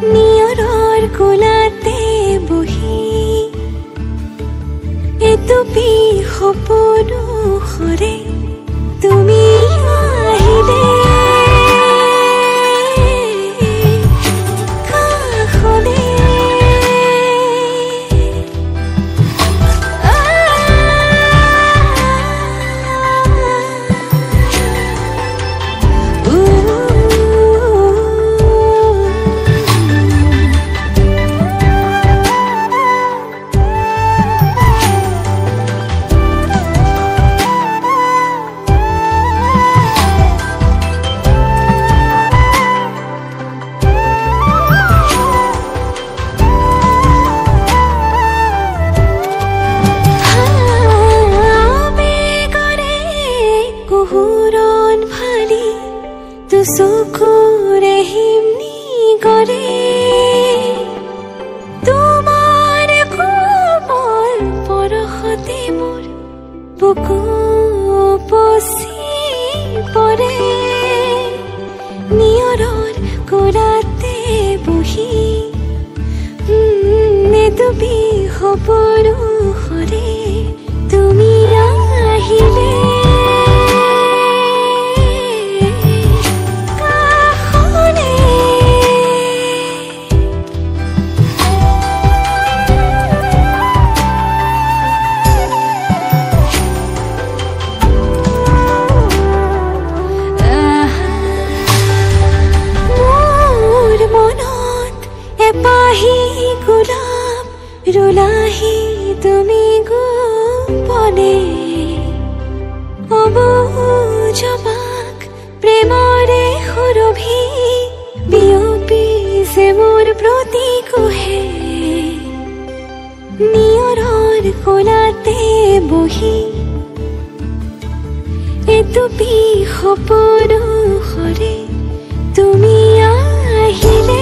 নিয়ৰৰ কোলাতে বহি এটুপি সপোনো সৰে তুমি আহিলে তুমি সপৰ কোলাতে বহি। এইটো সপোন সৰে তুমি আহিলে।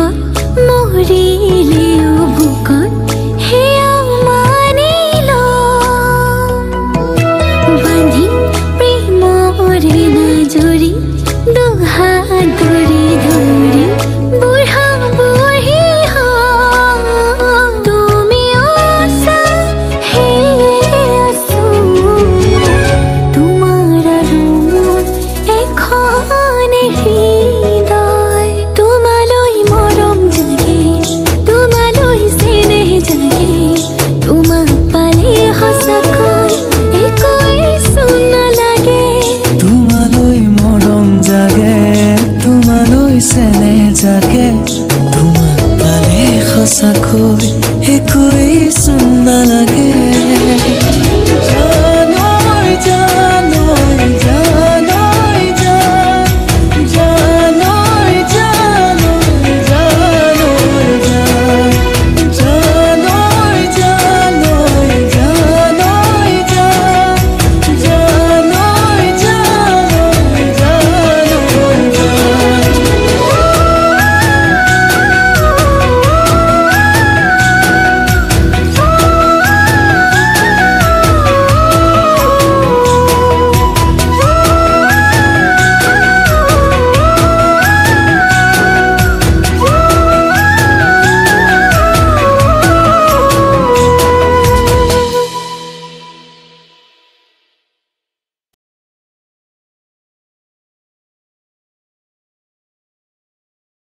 Kara